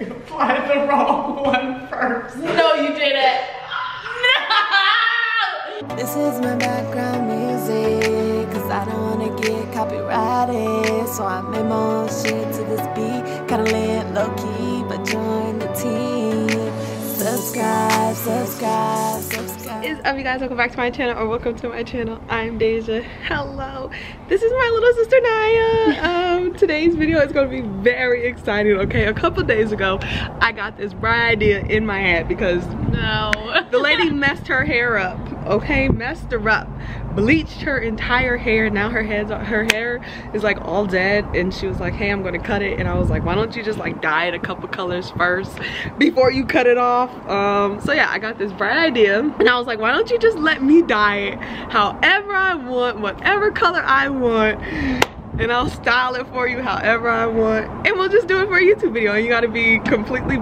applied the wrong one first. No, you didn't. No! This is my background music, cause I don't wanna get copyrighted. So I made my own shit to this beat, kinda lit low key, but join the team. Subscribe, subscribe, subscribe. Is up you guys welcome back to my channel or welcome to my channel. I'm DeJha. Hello. This is my little sister naya. Um today's video is going to be very exciting okay? A couple days ago i got this bright idea in my head because No. the lady messed her hair up okay? Messed her up bleached her entire hair. Now her head's her hair is like all dead. And she was like hey i'm gonna cut it. And i was like why don't you just like dye it a couple colors first before you cut it off? Um so yeah i got this bright idea. And i was like why don't you just let me dye it however i want whatever color i want. And I'll style it for you however I want. And we'll just do it for a YouTube video. And you gotta be completely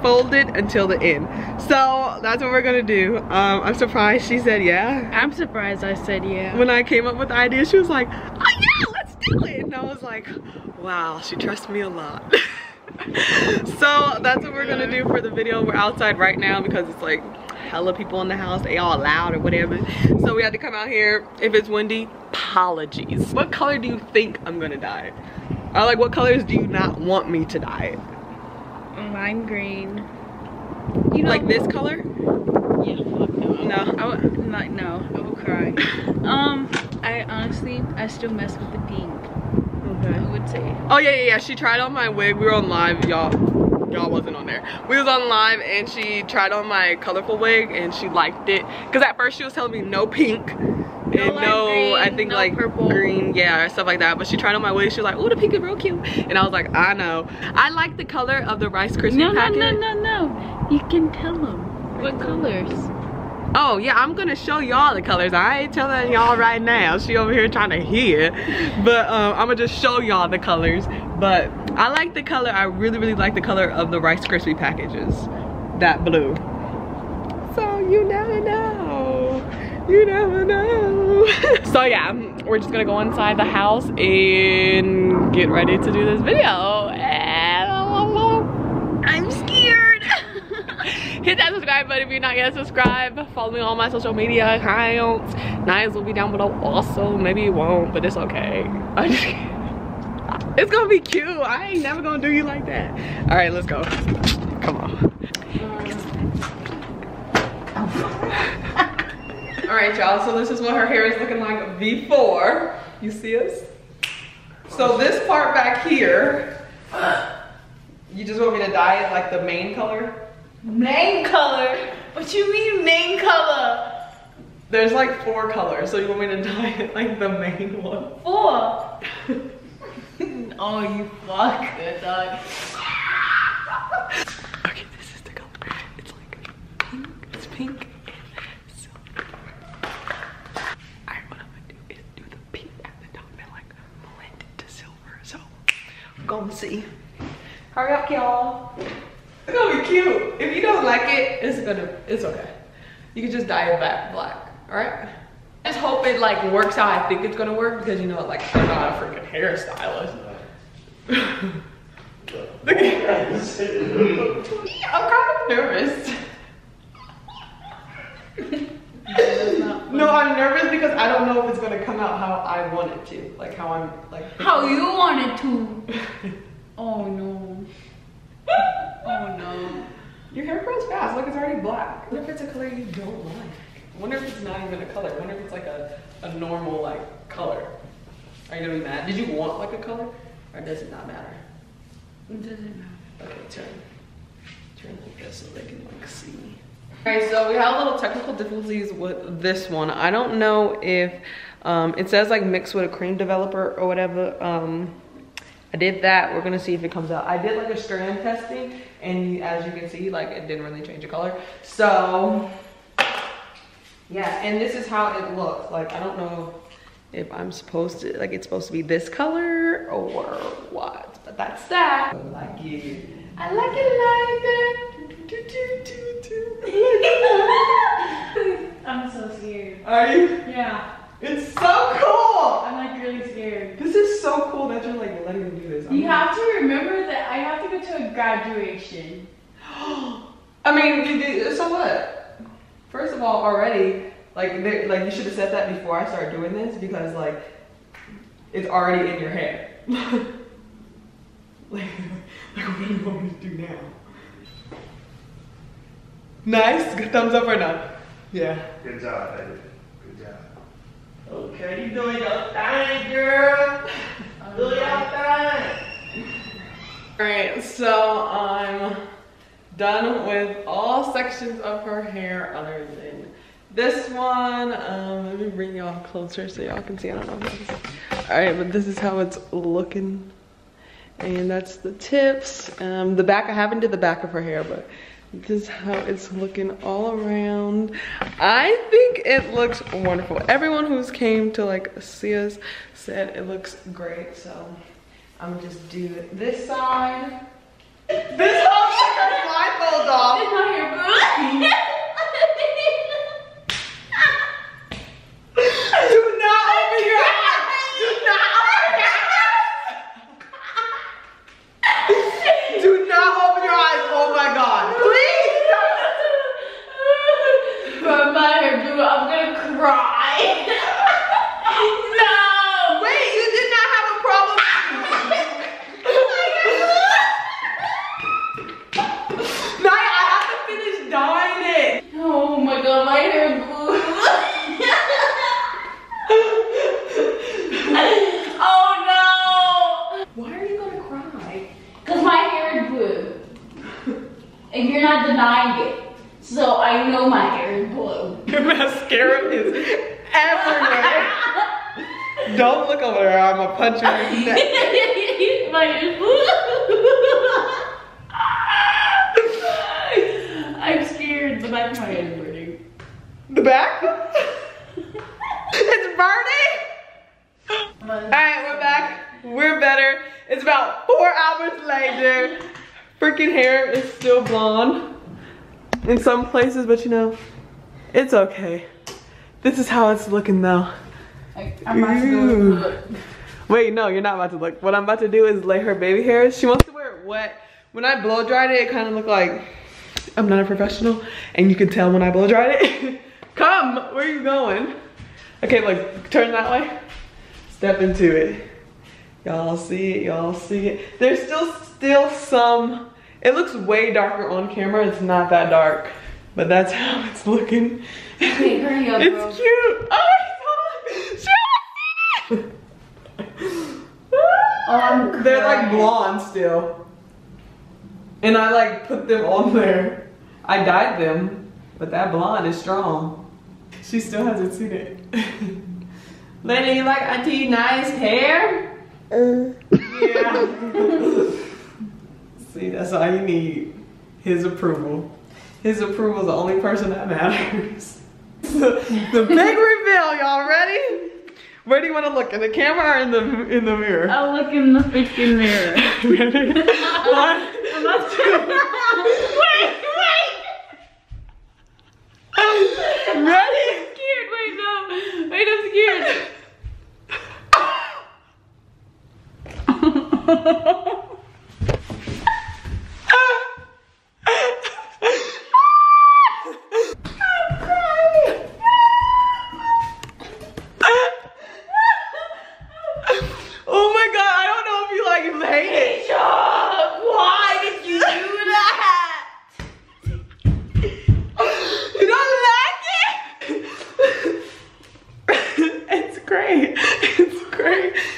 blindfolded until the end. So that's what we're gonna do. Um, I'm surprised she said yeah. I'm surprised I said yeah. when I came up with the idea she was like oh yeah let's do it. And I was like wow she trusts me a lot. So that's what we're gonna do for the video. We're outside right now because it's like hella people in the house. They all loud or whatever. So we had to come out here. If it's windy apologies. What color do you think i'm gonna dye? Or like what colors do you not want me to dye Lime green. You know, like this color Yeah, fuck no. No. I would, not, no, I will cry. um, I honestly, I still mess with the pink. Okay. I would say. Oh yeah, yeah, yeah. She tried on my wig. We were on live, y'all. Y'all wasn't on there. We was on live and she tried on my colorful wig and she liked it. Cause at first she was telling me no pink. And no, green, I think no like purple. green, yeah, or stuff like that. But she tried on my wig. She was like, "Oh, the pink is real cute," and I was like, "I know." I like the color of the Rice Krispie No, no, packet. no, no, no. You can tell them what colors. Oh yeah, I'm gonna show y'all the colors. I ain't telling y'all right now. She over here trying to hear, but um, I'm gonna just show y'all the colors. But I like the color. I really, really like the color of the Rice Krispie packages, that blue. So you never know. You never know. so yeah, um, we're just gonna go inside the house and get ready to do this video. I'm scared. Hit that subscribe button if you're not yet subscribed. Follow me on my social media accounts. Nice will be down below also. Maybe won't, but it's okay. It's gonna be cute. I ain't never gonna do you like that. All right, let's go. Come on. All right, y'all, so this is what her hair is looking like before. You see us? So this part back here, you just want me to dye it like the main color? Main color? What you mean main color? There's like four colors, so you want me to dye it like the main one? Four. oh, you fuck. Good dog. Okay, this is the color. It's like pink. It's pink and silver. Alright, what I'm gonna do is do the pink at the top and like blend it to silver. So, go and see. Hurry up, y'all. It's gonna be cute. If you don't like it, it's gonna, it's okay. You can just dye it back black, alright? Just hope it like works how I think it's gonna work because you know, like I'm not a freaking hairstylist. Look at I'm kind of nervous. No, I'm nervous because I don't know if it's gonna come out how I want it to. Like how I'm like. How you want it to. Oh no. Oh no. Your hair grows fast. Look, it's already black. What if it's a color you don't like? I wonder if it's not even a color. I wonder if it's like a, a normal like color. Are you gonna be mad? Did you want like a color? Or does it not matter? It doesn't matter. Okay, turn. Turn like this so they can like see. Okay, so we have a little technical difficulties with this one. I don't know if um, it says like mixed with a cream developer or whatever. Um, I did that. We're gonna see if it comes out. I did like a strand testing, and as you can see, like it didn't really change the color. So yeah, and this is how it looks. Like I don't know if I'm supposed to like it's supposed to be this color or what, but that's that. I like it. I like it like that. Do, do, do, I'm so scared. Are you? Yeah. It's so cool. I'm like really scared. This is so cool that you're like letting me do this. You I'm- have to remember that I have to go to a graduation. I mean, so what? First of all, already, like, there- like you should have said that before I start doing this because, like, it's already in your head. like, like, what do you want me to do now? Nice. Good thumbs up or no? Yeah. Good job, Eddie. Good job. Okay, you doing your thing, girl. Do your thing. Alright, so I'm done with all sections of her hair other than this one. Um, let me bring y'all closer so y'all can see. I don't know. Alright, but this is how it's looking. And that's the tips. Um, the back, I haven't did the back of her hair, but this is how it's looking all around. I think it looks wonderful. Everyone who's came to like see us said it looks great. So I'm gonna just do this side. This whole blindfold off. It's not your boo. Do not open your eyes. Do not open your eyes. Do not open your eyes. Oh my god. Please. From my hair, boo, I'm gonna cry. no. Wait, you did not have a problem. Naya, I have to finish dyeing it. Oh my god, my hair blue. oh Why are you gonna cry? no! Cause my hair is blue. And you're not denying it. So I know my hair is blue. Your mascara is everywhere. Don't look over there. I'm gonna punch you in the neck. my hair is blue. I'm scared. The back of my head is burning. The back? it's burning. All right, we're back. We're better. It's about four hours later. Freaking hair is still blonde in some places, but you know, it's okay. This is how it's looking though. I, I'm about to look. Wait, no, you're not about to look. What I'm about to do is lay her baby hairs. She wants to wear it wet. When I blow dried it, it kind of looked like I'm not a professional, and you can tell when I blow dried it. Come, where are you going? Okay, look, turn that way. Step into it. Y'all see it, y'all see it. There's still still some, it looks way darker on camera. It's not that dark, but that's how it's looking. Okay, hurry up, bro. It's cute. Oh, it's she hasn't seen it. I'm They're like crying. blonde still. And I like put them on there. I dyed them, but that blonde is strong. She still hasn't seen it. Lady, you like Auntie Nice hair? Uh. Yeah. See, that's all you need. His approval. His approval is the only person that matters. the big reveal, y'all ready? Where do you want to look? In the camera or in the in the mirror? I'll look in the freaking mirror. Ready? One, Wait, wait! ready? I'm scared. Wait, no. Wait, I'm scared.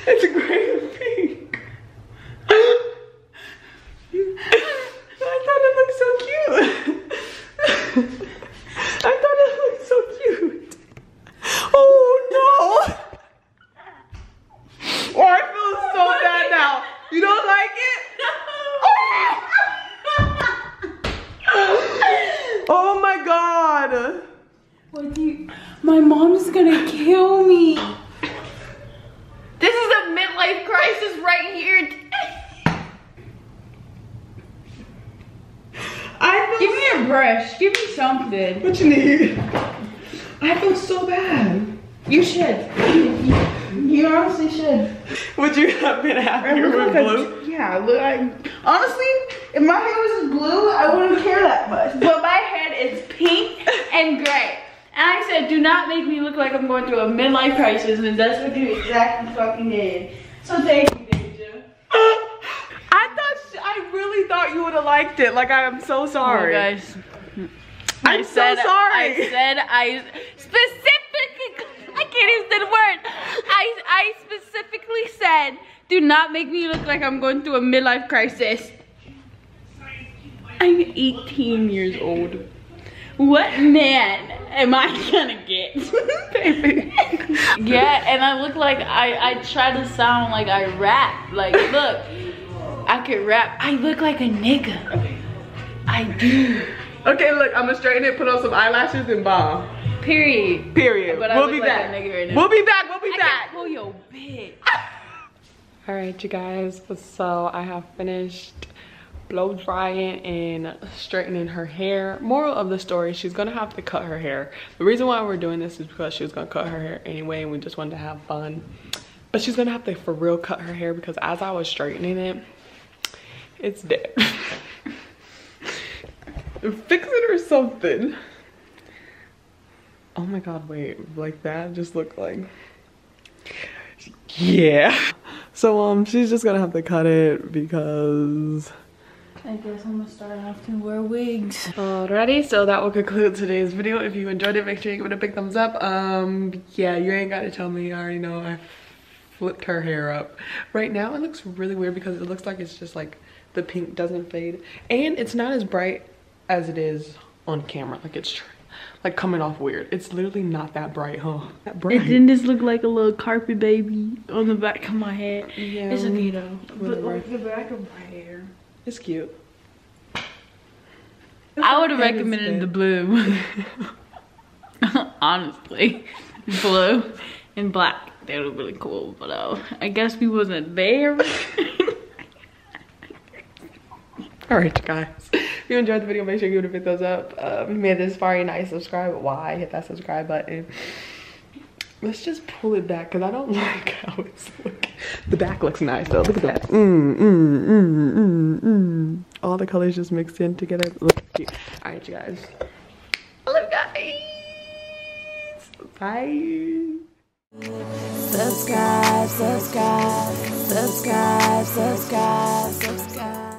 It's a great and pink. I thought it looked so cute. I thought it looked so cute. Oh no. Oh, I feel so bad now. You don't like it? Oh my god. What do you? My mom's gonna kill me. This midlife crisis right here. I feel Give me a brush. Give me something. what you need. I feel so bad. You should. You honestly should. Would you have been happier with blue? Yeah, look. I, honestly, If my hair was blue, I wouldn't care that much. But my head is pink and gray. And I said, do not make me look like I'm going through a midlife crisis, and that's what you exactly fucking did. So thank you, DeJha. I thought sh- I really thought you would have liked it. Like I am so sorry. Oh, guys. I'm I so sorry. I said I specifically, I can't even say the word. I, I specifically said, do not make me look like I'm going through a midlife crisis. I'm 18 years old. What man am I gonna get? Yeah, and I look like I, I try to sound like I rap. Like, look, I could rap. I look like a nigga. I do. Okay, look, I'm gonna straighten it, put on some eyelashes, and bomb. Period. Period. But we'll be like back. a nigga right now. We'll be back. We'll be I back. can pull your bitch. All right, you guys. So I have finished blow drying and straightening her hair. Moral of the story: she's gonna have to cut her hair. The reason why we're doing this is because she was gonna cut her hair anyway, and we just wanted to have fun. But she's gonna have to for real cut her hair because as I was straightening it, it's dead. Fix it or something. Oh my god, wait, like that just looked like yeah. So um she's just gonna have to cut it because I guess I'm gonna start off to wear wigs. Alrighty, so that will conclude today's video. If you enjoyed it, make sure you give it a big thumbs up. Um yeah, you ain't gotta tell me, I already know I flipped her hair up. Right now it looks really weird because it looks like it's just like the pink doesn't fade. And it's not as bright as it is on camera. Like it's like coming off weird. It's literally not that bright, huh? That bright. And then this look like a little carpet baby on the back of my head. Yeah. It's okay though. But like the back of my hair. It's cute. I would have recommended the blue. Honestly. Blue and black. They look really cool, but uh, I guess we wasn't there. All right, guys. If you enjoyed the video, make sure you give it a big thumbs up. Um, if you made this far, and nice subscribe. Why? Hit that subscribe button. Let's just pull it back because I don't like how it's looking. The back looks nice though. Look at that. Mm, mm, mm, mm, mm. All the colors just mixed in together. Look cute. All right, you guys. I love you guys. Bye. Subscribe, subscribe, subscribe, subscribe, subscribe.